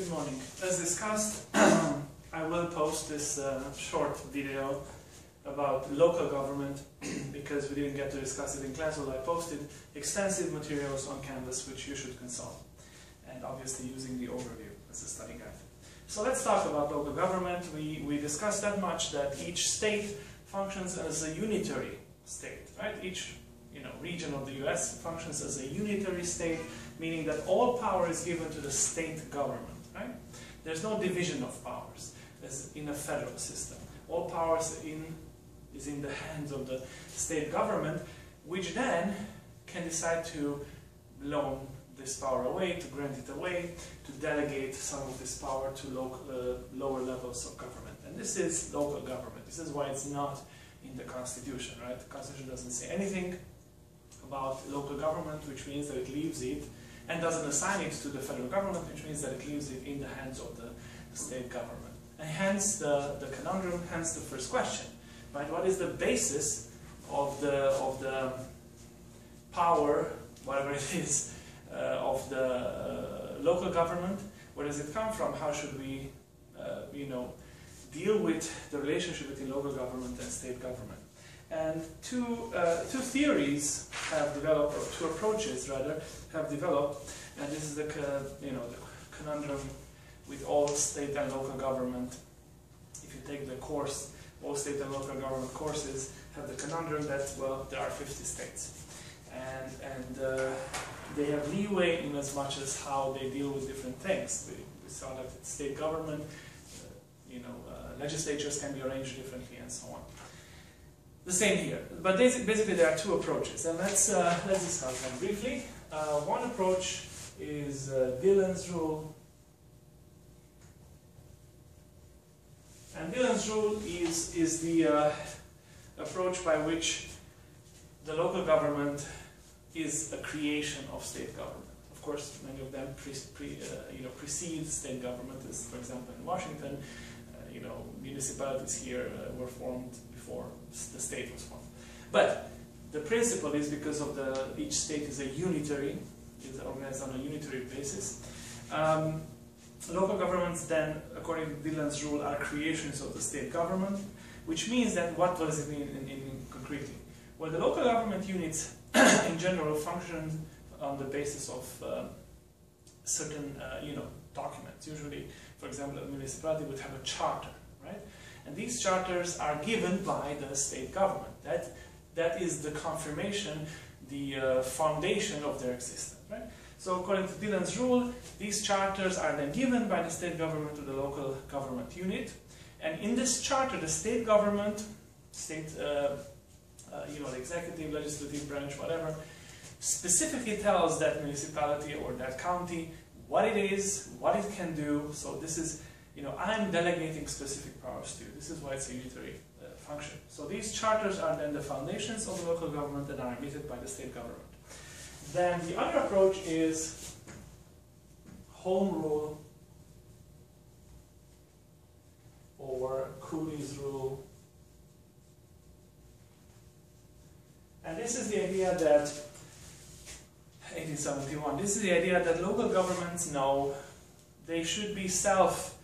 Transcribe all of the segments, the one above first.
Good morning. As discussed, I will post this uh, short video about local government because we didn't get to discuss it in class, so I posted extensive materials on Canvas which you should consult. And obviously using the overview as a study guide. So let's talk about local government. We, we discussed that much that each state functions as a unitary state, right? Each you know, region of the US functions as a unitary state, meaning that all power is given to the state government, right? There's no division of powers as in a federal system. All powers in, is in the hands of the state government, which then can decide to loan this power away, to grant it away, to delegate some of this power to local, uh, lower levels of government. And this is local government. This is why it's not in the Constitution, right? The Constitution doesn't say anything about local government, which means that it leaves it, and doesn't assign it to the federal government, which means that it leaves it in the hands of the, the state government. And hence the, the conundrum, hence the first question, right? What is the basis of the, of the power, whatever it is, uh, of the uh, local government? Where does it come from? How should we, uh, you know, deal with the relationship between local government and state government? And two, uh, two theories have developed, or two approaches rather, have developed, and this is the, you know, the conundrum with all state and local government. If you take the course, all state and local government courses have the conundrum that, well, there are 50 states. And, and uh, they have leeway in as much as how they deal with different things. We, we saw that state government, uh, you know, uh, legislatures can be arranged differently and so on. The same here, but basically there are two approaches, and let's uh, let's discuss them briefly. Uh, one approach is uh, Dillon's rule, and Dillon's rule is is the uh, approach by which the local government is a creation of state government. Of course, many of them pre, pre, uh, you know precede state government, as for example in Washington, uh, you know municipalities here were formed the state was formed. But the principle is because of the each state is a unitary, is organized on a unitary basis. Um, local governments then, according to Dillon's rule, are creations of the state government, which means that what does it mean in, in, in concretely? Well, the local government units in general function on the basis of uh, certain, uh, you know, documents. Usually, for example, a municipality would have a charter, right? And these charters are given by the state government. That, that is the confirmation, the uh, foundation of their existence. Right? So according to Dillon's rule, these charters are then given by the state government to the local government unit. And in this charter, the state government, state, uh, uh, you know, the executive, legislative branch, whatever, specifically tells that municipality or that county what it is, what it can do. So this is you know, I'm delegating specific powers to you. This is why it's a unitary uh, function. So these charters are then the foundations of the local government that are emitted by the state government. Then the other approach is home rule or Cooley's rule. And this is the idea that 1871, this is the idea that local governments know they should be self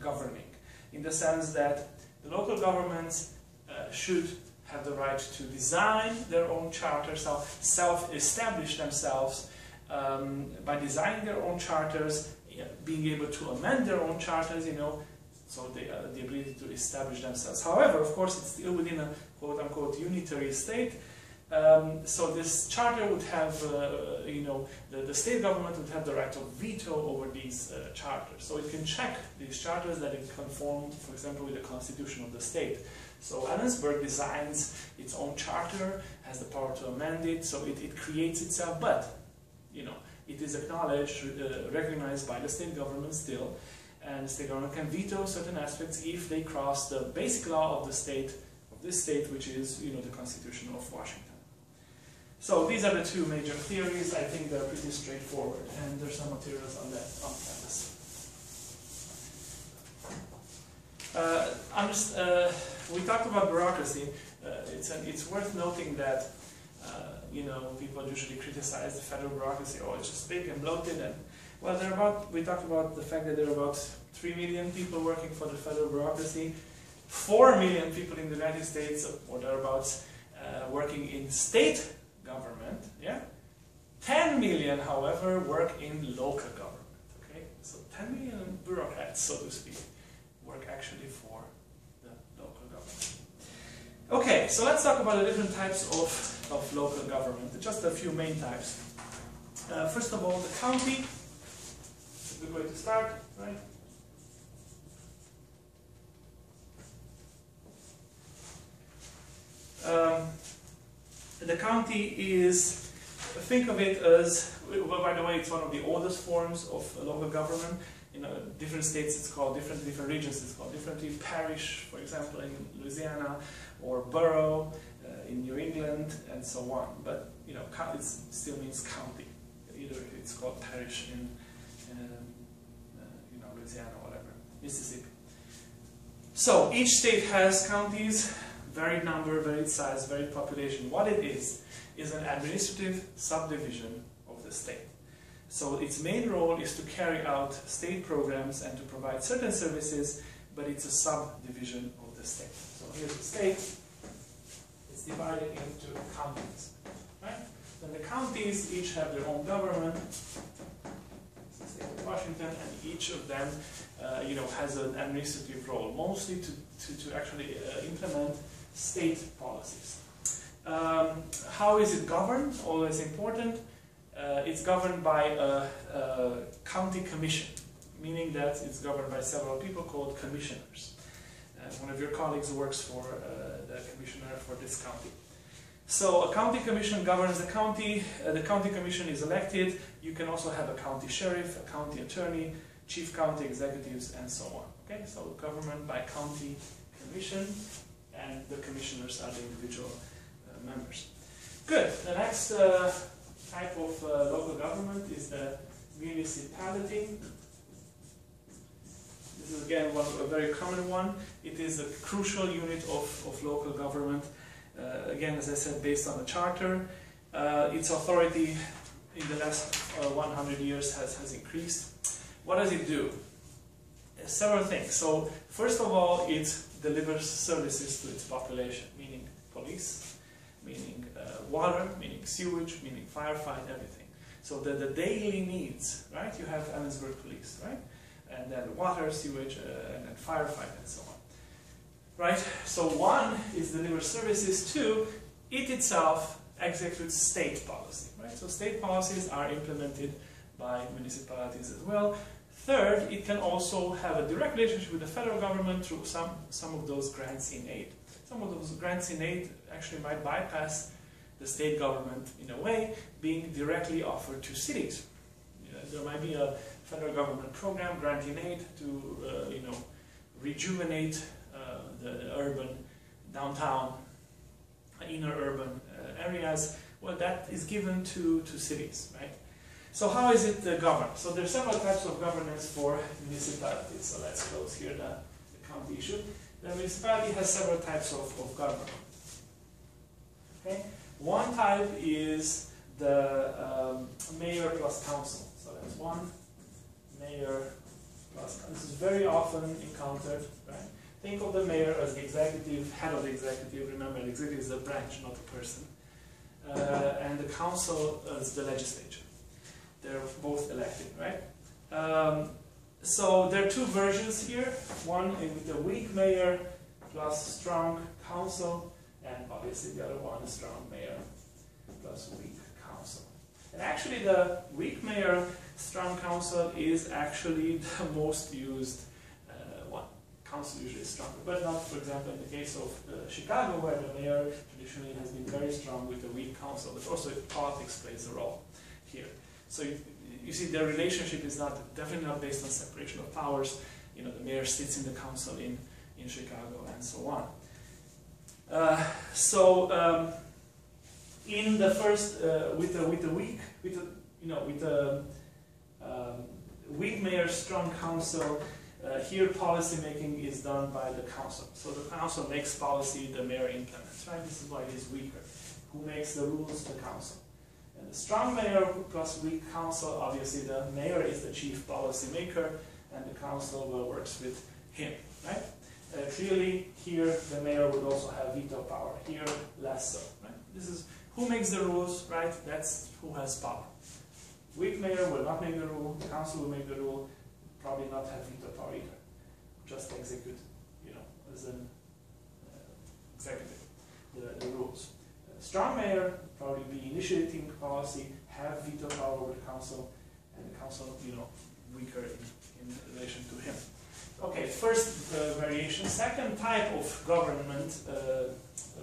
governing, in the sense that the local governments uh, should have the right to design their own charters, self-establish themselves um, by designing their own charters, being able to amend their own charters, you know, so the, uh, the ability to establish themselves. However, of course, it's still within a quote-unquote unitary state, um, so this charter would have, uh, you know, the, the, state government would have the right of veto over these uh, charters. So it can check these charters that it conform, for example, with the constitution of the state. So Ellensburg designs its own charter, has the power to amend it, so it, it creates itself, but, you know, it is acknowledged, uh, recognized by the state government still, and the state government can veto certain aspects if they cross the basic law of the state, of this state, which is, you know, the Constitution of Washington. So these are the two major theories. I think they're pretty straightforward, and there's some materials on that on Canvas. Uh, uh, we talked about bureaucracy. Uh, it's, an, it's worth noting that uh, you know people usually criticize the federal bureaucracy. Oh, it's just big and bloated, and Well, there are about, we talked about the fact that there are about 3 million people working for the federal bureaucracy, 4 million people in the United States, or thereabouts, uh, working in state? 10 million, however, work in local government, okay? So 10 million bureaucrats, so to speak, work actually for the local government. Okay, so let's talk about the different types of, of local government, just a few main types. Uh, first of all, the county, it's a good way to start, right? Um, the county is, think of it as, well, by the way, it's one of the oldest forms of local government. In different states it's called different, different regions it's called differently. Parish, for example, in Louisiana, or borough uh, in New England, and so on. But, you know, it still means county. Either it's called parish in, um, uh, you know, Louisiana, or whatever, Mississippi. So each state has counties, varied number, varied size, varied population. What it is, is an administrative subdivision of the state. So its main role is to carry out state programs and to provide certain services, but it's a subdivision of the state. So here's the state. It's divided into counties. Right? Then the counties each have their own government. the Washington, and each of them uh, you know, has an administrative role, mostly to, to, to actually uh, implement state policies. Um, how is it governed? Always important. Uh, it's governed by a, a, county commission, meaning that it's governed by several people called commissioners. Uh, one of your colleagues works for uh, the commissioner for this county. So a county commission governs the county. Uh, the county commission is elected. You can also have a county sheriff, a county attorney, chief county executives, and so on. Okay, so government by county commission and the commissioners are the individual members. Good. The next uh, type of uh, local government is the municipality. This is again one, a very common one. It is a crucial unit of, of local government. Uh, again, as I said, based on the charter. Uh, its authority in the last uh, 100 years has, has increased. What does it do? several things. So, first of all, it delivers services to its population, meaning police, meaning uh, water, meaning sewage, meaning firefight, everything. So the, the daily needs, right? You have Ellensburg police, right? And then water, sewage, uh, and then firefight, and so on. Right? So one is deliver services. Two, it itself executes state policy, right? So state policies are implemented by municipalities as well. Third, it can also have a direct relationship with the federal government through some, some of those grants in aid. Some of those grants in aid actually might bypass the state government in a way, being directly offered to cities. You know, there might be a federal government program granting aid to, uh, you know, rejuvenate uh, the, the, urban, downtown, inner urban uh, areas. Well, that is given to, to cities, right? So how is it uh, governed? So there are several types of governance for municipalities. So let's close here the, the county issue. The municipality has several types of, of government. Okay? One type is the um, mayor plus council. So that's one mayor plus council. This is very often encountered, right? Think of the mayor as the executive, head of the executive. Remember, the executive is a branch, not a person. Uh, and the council as the legislature they're both elected, right? Um, so there are two versions here. One with a weak mayor plus strong council, and obviously the other one, is strong mayor plus weak council. And actually the weak mayor, strong council is actually the most used uh, one. Council usually is stronger, but not, for example, in the case of uh, Chicago, where the mayor traditionally has been very strong with a weak council, but also politics plays a role here. So you, you see, their relationship is not definitely not based on separation of powers. You know, the mayor sits in the council in, in Chicago and so on. Uh, so um, in the first, uh, with the with the weak, with the, you know, with the um, weak mayor, strong council. Uh, here, policy making is done by the council. So the council makes policy, the mayor implements. Right. This is why he's weaker. Who makes the rules? The council. And the strong mayor plus weak council, obviously the mayor is the chief policy maker and the council works with him, right? Uh, clearly here the mayor would also have veto power, here less so, right? This is who makes the rules, right? That's who has power. Weak mayor will not make the rule, the council will make the rule, probably not have veto power either. Just execute, you know, as an uh, executive, the, the rules. Strong mayor probably be initiating policy, have veto power over the council, and the council, you know, weaker in, in relation to him. Okay, first uh, variation. Second type of government uh,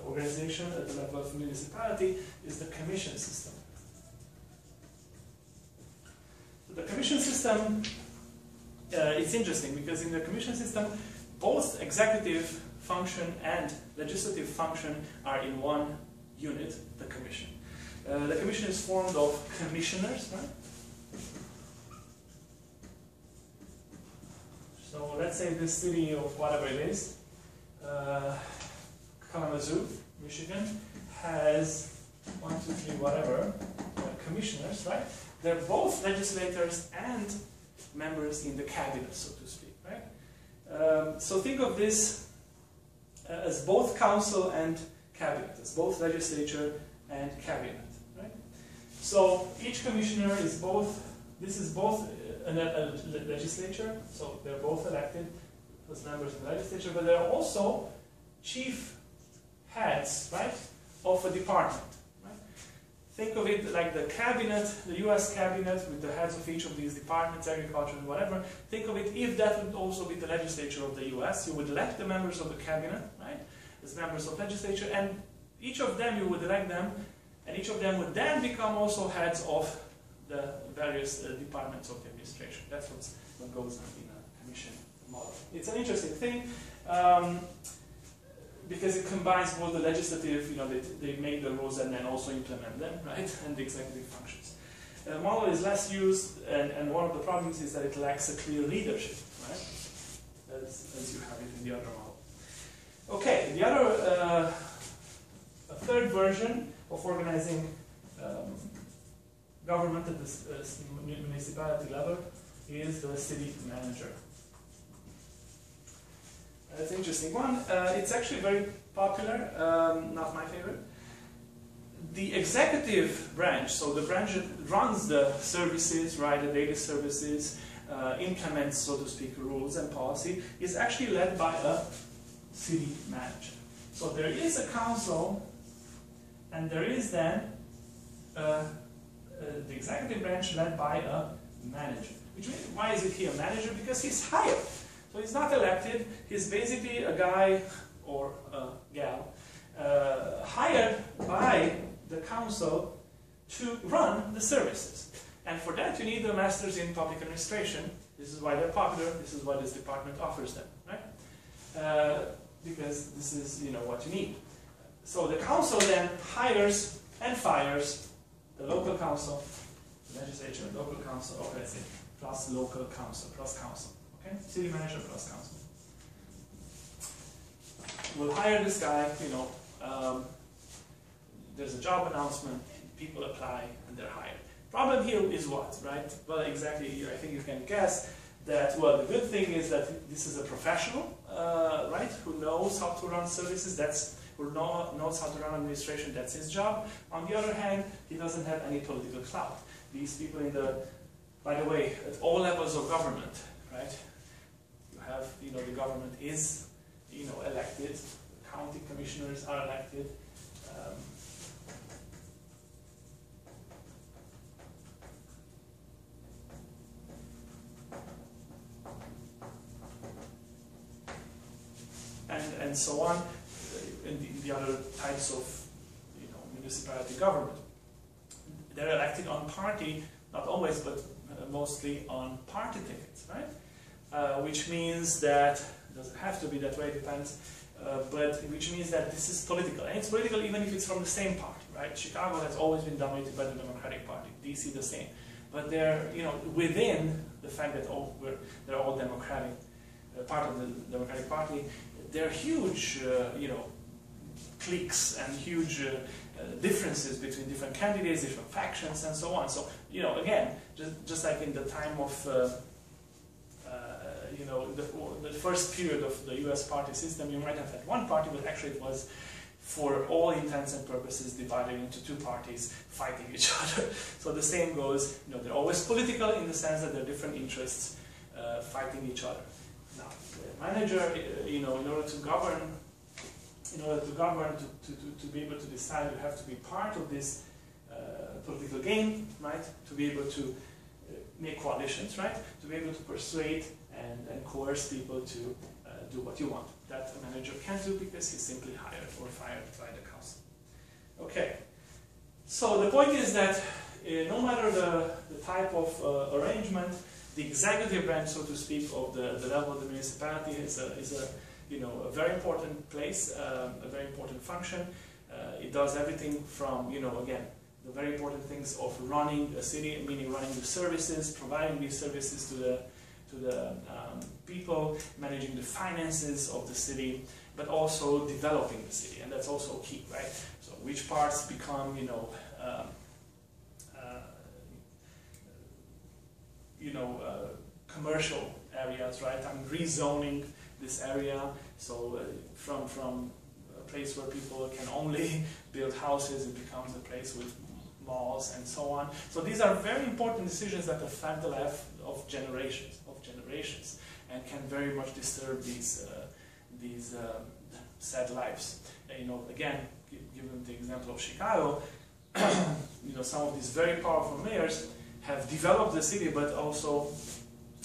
organization at the level of municipality is the commission system. The commission system, uh, it's interesting because in the commission system, both executive function and legislative function are in one unit, the commission. Uh, the commission is formed of commissioners, right? So let's say this city of whatever it is, uh, Kalamazoo, Michigan, has one, two, three, whatever, uh, commissioners, right? They're both legislators and members in the cabinet, so to speak, right? Um, so think of this uh, as both council and cabinet, as both legislature and cabinet, right? So each commissioner is both, this is both a, a legislature, so they're both elected as members of the legislature, but they're also chief heads, right, of a department. Right? Think of it like the cabinet, the US cabinet with the heads of each of these departments, agriculture and whatever. Think of it if that would also be the legislature of the US, you would elect the members of the cabinet, right, as members of legislature, and each of them you would elect them, and each of them would then become also heads of the various uh, departments of the administration. That's what goes on in a commission model. It's an interesting thing um, because it combines both the legislative, you know, they, they make the rules and then also implement them, right, and the executive functions. The model is less used, and, and one of the problems is that it lacks a clear leadership, right, as, as you have it in the other model. Okay, the other, uh, a third version of organizing um, government at the uh, municipality level is the city manager. That's an interesting one. Uh, it's actually very popular, um, not my favorite. The executive branch, so the branch that runs the services, right, the daily services, uh, implements, so to speak, rules and policy, is actually led by a city manager. So there is a council, and there is then uh, the executive branch led by a manager. Which means, why is it here a manager? Because he's hired. So he's not elected, he's basically a guy or a gal uh, hired by the council to run the services. And for that you need a master's in public administration. This is why they're popular, this is what this department offers them, right? Uh, because this is you know what you need. So the council then hires and fires the local council, the legislature, local council, or let's say plus local council, plus council. Okay? City manager plus council. We'll hire this guy, you know, um, there's a job announcement, people apply, and they're hired. Problem here is what, right? Well, exactly I think you can guess that, well, the good thing is that this is a professional, uh, right, who knows how to run services, that's who know, knows how to run administration, that's his job. On the other hand, he doesn't have any political clout. These people in the, by the way, at all levels of government, right? You have, you know, the government is, you know, elected, county commissioners are elected. Um, and, and so on in the, the other types of you know, municipality government. They're elected on party, not always, but uh, mostly on party tickets, right? Uh, which means that, it doesn't have to be that way, it depends, uh, but which means that this is political. And it's political even if it's from the same party, right? Chicago has always been dominated by the Democratic Party, DC the same. But they're, you know, within the fact that all, they're all Democratic, uh, part of the Democratic Party, they're huge, uh, you know, cliques and huge uh, uh, differences between different candidates, different factions, and so on. So, you know, again, just, just like in the time of, uh, uh, you know, the, the first period of the US party system, you might have had one party, but actually it was for all intents and purposes divided into two parties fighting each other. So the same goes, you know, they're always political in the sense that they're different interests uh, fighting each other. Now, the manager, uh, you know, in order to govern, in order to govern, to, to, to, be able to decide, you have to be part of this uh, political game, right? To be able to uh, make coalitions, right? To be able to persuade and, and coerce people to uh, do what you want. That a manager can't do because he's simply hired or fired by the council. Okay, so the point is that uh, no matter the, the type of uh, arrangement, the executive branch, so to speak, of the, the level of the municipality is a, is a, you know, a very important place, um, a very important function. Uh, it does everything from, you know, again, the very important things of running a city, meaning running the services, providing these services to the, to the um, people, managing the finances of the city, but also developing the city, and that's also key, right? So which parts become, you know, um, uh, you know, uh, commercial areas, right? I'm rezoning this area, so uh, from from a place where people can only build houses, it becomes a place with malls and so on. So these are very important decisions that affect the life of generations, of generations, and can very much disturb these uh, these um, sad lives. you know, again, given the example of Chicago, you know, some of these very powerful mayors have developed the city, but also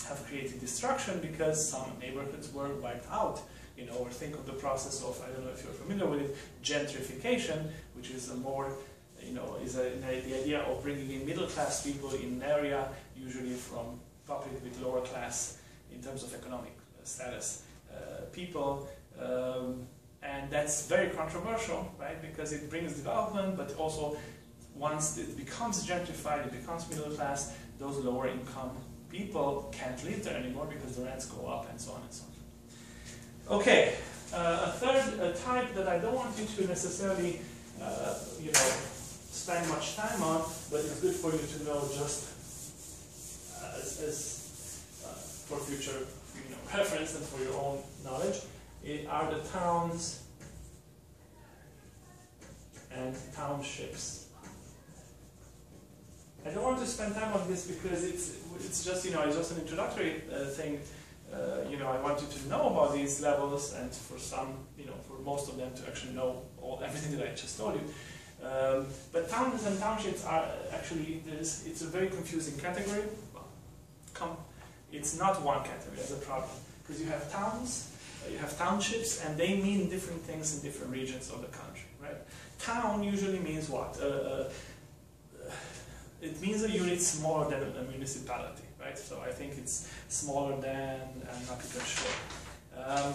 have created destruction because some neighborhoods were wiped out. You know, or think of the process of, I don't know if you're familiar with it, gentrification, which is a more, you know, is a, the idea of bringing in middle class people in an area, usually from public with lower class in terms of economic status uh, people. Um, and that's very controversial, right? Because it brings development, but also once it becomes gentrified, it becomes middle class, those lower income people can't live there anymore because the rents go up and so on and so on. Okay, uh, a third uh, type that I don't want you to necessarily, uh, you know, spend much time on, but it's good for you to know just as, as uh, for future you know, reference and for your own knowledge, are the towns and townships. I don't want to spend time on this because it's it's just you know it's just an introductory uh, thing. Uh, you know, I want you to know about these levels, and for some, you know, for most of them to actually know all everything that I just told you. Um, but towns and townships are actually. It's a very confusing category. Come, it's not one category as a problem because you have towns, uh, you have townships, and they mean different things in different regions of the country, right? Town usually means what? Uh, uh, it means a unit smaller than a municipality, right? So I think it's smaller than, I'm not even sure. Um,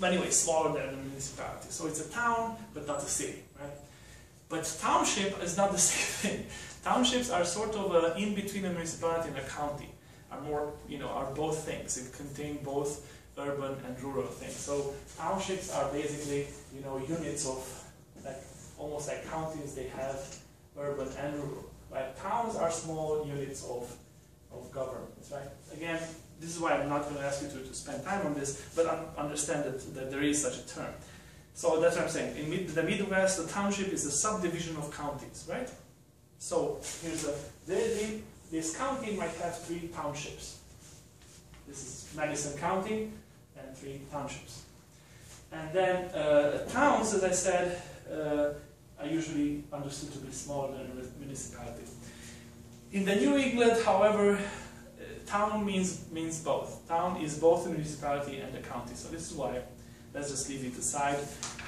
but anyway, smaller than a municipality. So it's a town, but not a city, right? But township is not the same thing. Townships are sort of a, in between a municipality and a county. Are more, you know, are both things. It contain both urban and rural things. So townships are basically, you know, units of, like, almost like counties. They have urban and rural. Right? Towns are small units of, of governments, right? Again, this is why I'm not going to ask you to, to spend time on this, but un understand that, that there is such a term. So that's what I'm saying. In mid the Midwest, the township is a subdivision of counties, right? So here's a, this county might have three townships. This is Madison County and three townships. And then uh, towns, as I said, uh, are usually understood to be smaller than a municipality. In the New England, however, uh, town means, means both. Town is both a municipality and a county. So this is why, let's just leave it aside.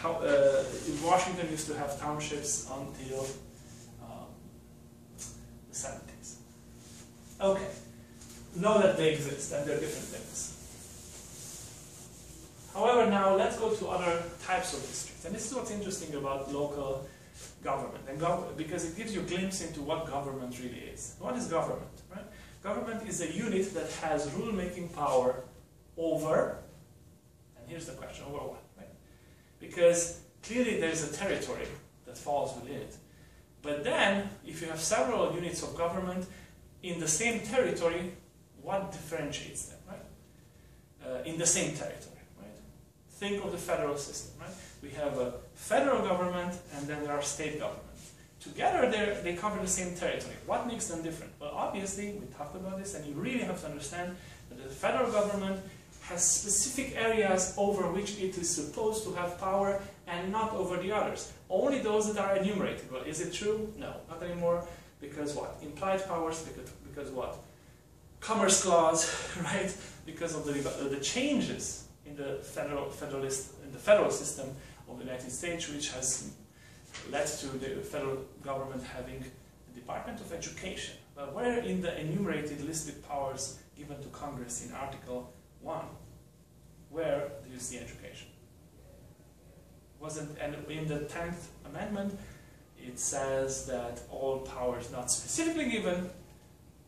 How, uh, Washington used to have townships until um, the 70s. Okay, know that they exist and they're different things. However, now let's go to other types of districts. And this is what's interesting about local government, and gov because it gives you a glimpse into what government really is. What is government? Right? Government is a unit that has rule-making power over, and here's the question, over what? Right? Because clearly there's a territory, that falls within it. But then, if you have several units of government in the same territory, what differentiates them, right? Uh, in the same territory? Think of the federal system, right? We have a federal government and then there are state governments. Together they cover the same territory. What makes them different? Well, obviously, we talked about this and you really have to understand that the federal government has specific areas over which it is supposed to have power and not over the others. Only those that are enumerated. Well, is it true? No, not anymore. Because what? Implied powers, because, because what? Commerce clause, right? Because of the, the changes the federal, federalist, in the federal system of the United States, which has led to the federal government having the Department of Education. But where in the enumerated listed powers given to Congress in Article 1, where do you see education? Wasn't, and in the 10th Amendment, it says that all powers not specifically given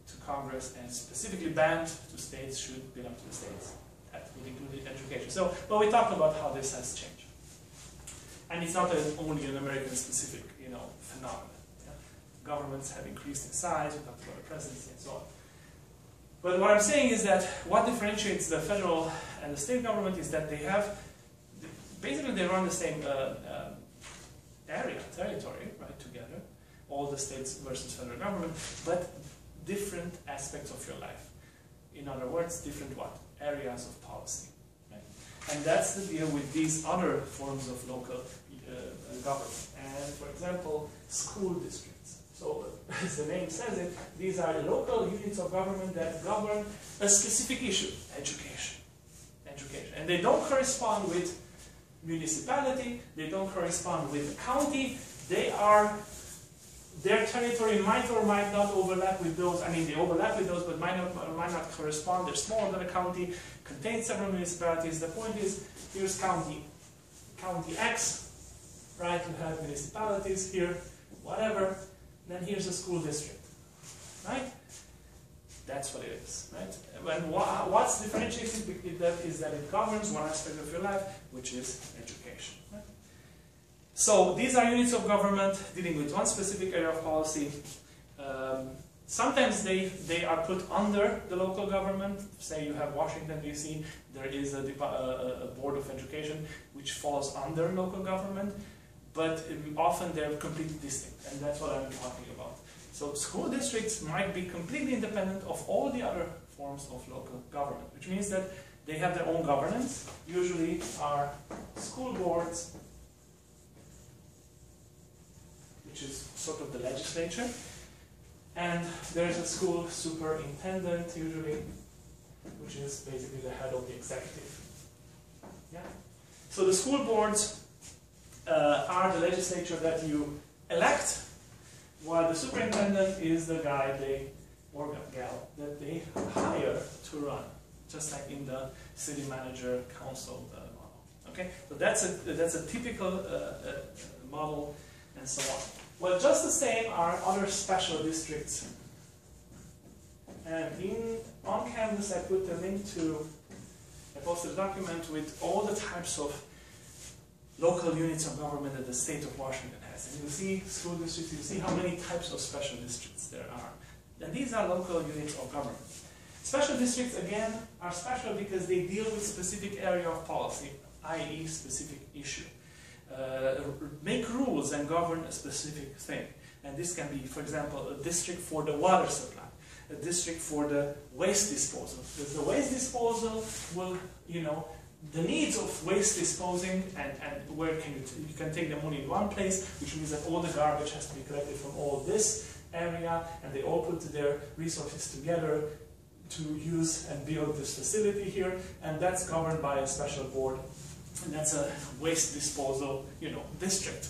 to Congress and specifically banned to states should belong to the states. Education. So, but we talked about how this has changed. And it's not only an American specific, you know, phenomenon. Yeah? Governments have increased in size, we talked about the presidency and so on. But what I'm saying is that what differentiates the federal and the state government is that they have, basically they run the same uh, uh, area, territory, right, together, all the states versus federal government, but different aspects of your life. In other words, different what? Areas of policy. Right? And that's the deal with these other forms of local uh, government. And for example, school districts. So, as the name says it, these are local units of government that govern a specific issue, education. Education. And they don't correspond with municipality, they don't correspond with the county, they are, their territory might or might not overlap with those, I mean they overlap with those, but might not, might not correspond, they're smaller than a county, contain several municipalities. The point is, here's county, county X, right? You have municipalities here, whatever. Then here's a school district, right? That's what it is, right? And what's differentiated is that it governs one aspect of your life, which is education. Right? So these are units of government dealing with one specific area of policy. Um, sometimes they, they are put under the local government. Say you have Washington, D.C., there is a, a, board of education which falls under local government but often they're completely distinct, and that's what I'm talking about. So school districts might be completely independent of all the other forms of local government, which means that they have their own governance, usually are school boards, which is sort of the legislature, and there's a school superintendent, usually, which is basically the head of the executive. Yeah. So the school boards uh, are the legislature that you elect, while the superintendent is the guy they or gal that they hire to run, just like in the city manager council uh, model. Okay, so that's a that's a typical uh, uh, model, and so on. Well, just the same are other special districts. And in on Canvas, I put a link to I posted a document with all the types of local units of government that the state of Washington has. And you see school districts, you see how many types of special districts there are. And these are local units of government. Special districts, again, are special because they deal with specific area of policy, i.e. specific issue. Uh, make rules and govern a specific thing. And this can be, for example, a district for the water supply, a district for the waste disposal. Because the waste disposal will, you know, the needs of waste disposing and, and where can you, you can take them only in one place, which means that all the garbage has to be collected from all this area and they all put their resources together to use and build this facility here and that's governed by a special board and that's a waste disposal you know district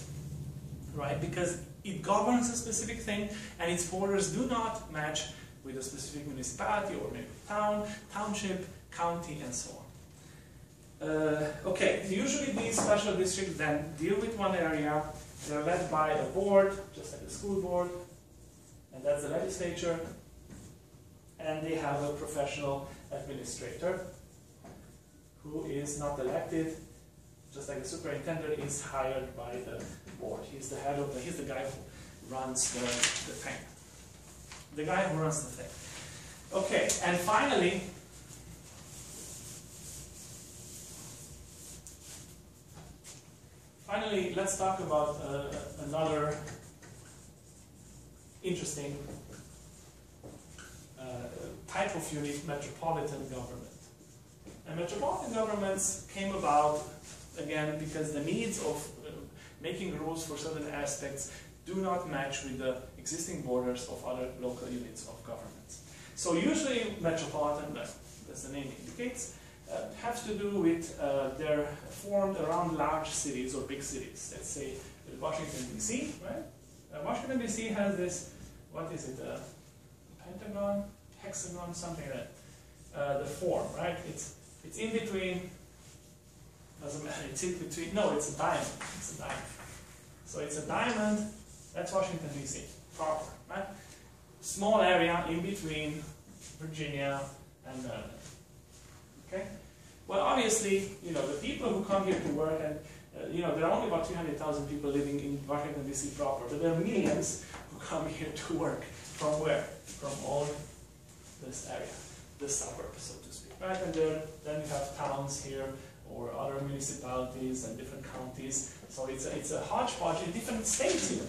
right because it governs a specific thing and its borders do not match with a specific municipality or maybe town, township, county and so on. Uh, okay, usually these special districts then deal with one area. They're led by a board, just like the school board, and that's the legislature. And they have a professional administrator who is not elected, just like the superintendent is hired by the board. He's the head of the, he's the guy who runs the, the thing. The guy who runs the thing. Okay, and finally, finally, let's talk about uh, another interesting uh, type of unit, metropolitan government. And metropolitan governments came about, again, because the needs of uh, making rules for certain aspects do not match with the existing borders of other local units of governments. So usually metropolitan, as the name indicates, uh, have to do with uh, they're formed around large cities or big cities. Let's say Washington D.C. Right? Uh, Washington D.C. has this, what is it, uh, pentagon, hexagon, something like that. Uh, the form, right? It's it's in between. Doesn't matter. It's in between. No, it's a diamond. It's a diamond. So it's a diamond. That's Washington D.C. proper, right? Small area in between Virginia and Maryland. Okay. Well, obviously, you know the people who come here to work, and uh, you know there are only about 300,000 people living in Washington D.C. proper, but there are millions who come here to work from where? From all this area, the suburbs, so to speak. Right, and there, then you have towns here or other municipalities and different counties. So it's a, it's a hodgepodge in different states here.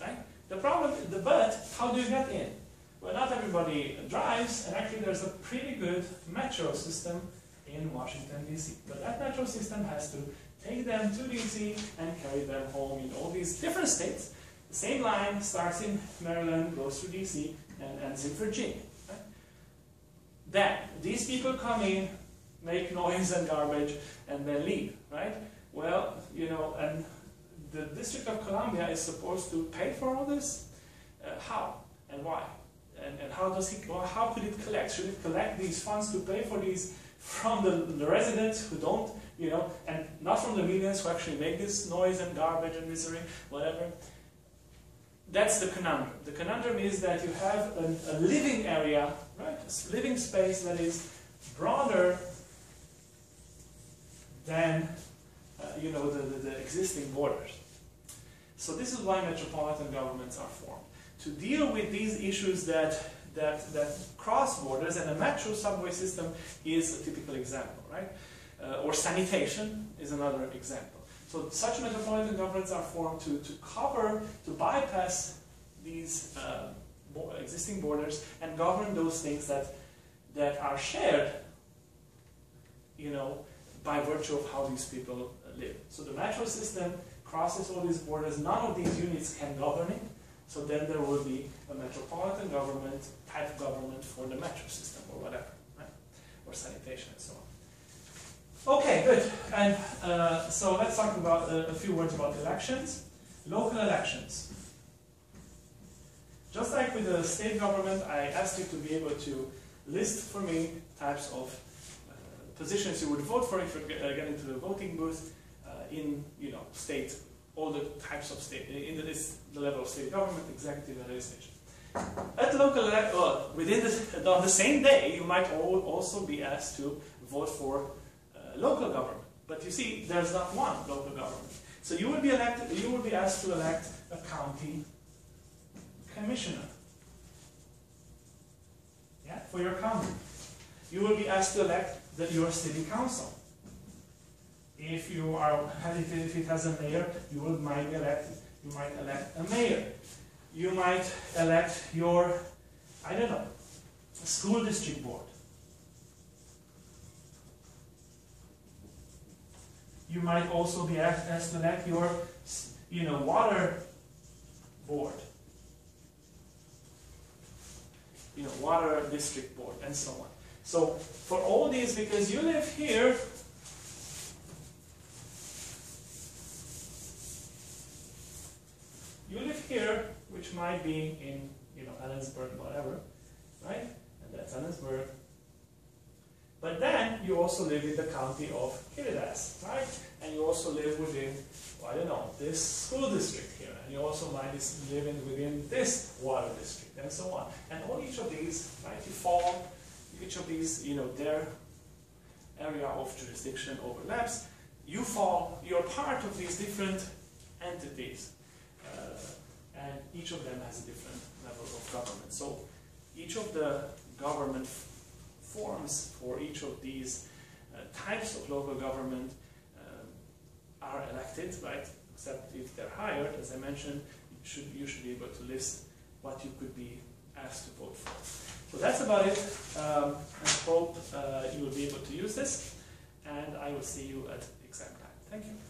Right? The problem, is the but, how do you get in? Well, not everybody drives, and actually there's a pretty good metro system in Washington, D.C. But that metro system has to take them to D.C. and carry them home in all these different states. The same line starts in Maryland, goes to D.C., and ends in Virginia. Then, these people come in, make noise and garbage, and then leave, right? Well, you know, and the District of Columbia is supposed to pay for all this? Uh, how and why? And, and how does he, well, how could it collect? Should it collect these funds to pay for these from the, the residents who don't, you know, and not from the millions who actually make this noise and garbage and misery, whatever? That's the conundrum. The conundrum is that you have a living area, right? A living space that is broader than uh, you know the, the, the, existing borders. So this is why metropolitan governments are formed to deal with these issues that that that cross borders, and a metro subway system is a typical example, right? Uh, or sanitation is another example. So such metropolitan governments are formed to, to cover, to bypass these uh, bo existing borders and govern those things that, that are shared, you know, by virtue of how these people live. So the metro system crosses all these borders. None of these units can govern it. So then there will be a metropolitan government, type government for the metro system or whatever, right? Or sanitation and so on. Okay, good. And uh, so let's talk about uh, a few words about elections. Local elections. Just like with the state government, I asked you to be able to list for me types of positions you would vote for if you uh, get into the voting booth uh, in, you know, state, all the types of state, in the, list, the level of state government, executive, and legislature. At local, level, well, within the, on the same day, you might also be asked to vote for local government. But you see, there's not one local government. So you would be elected, you would be asked to elect a county commissioner. Yeah, for your county. You will be asked to elect the, your city council. If you are if it has a mayor, you will might elect you might elect a mayor. You might elect your I don't know school district board. you might also be asked to elect your you know, water board, you know, water district board, and so on. So for all these, because you live here, you live here, which might be in, you know, Ellensburg, whatever, right? And that's Ellensburg, but then you also live in the county of Kittitas, right? And you also live within, well, I don't know, this school district here. And you also might be living within this water district and so on. And on each of these, right, you fall, each of these, you know, their area of jurisdiction overlaps. You fall, you're part of these different entities. Uh, and each of them has a different level of government. So each of the government forms for each of these uh, types of local government uh, are elected, right? Except if they're hired, as I mentioned, you should, you should be able to list what you could be asked to vote for. So that's about it. Um, I hope uh, you will be able to use this, and I will see you at exam time. Thank you.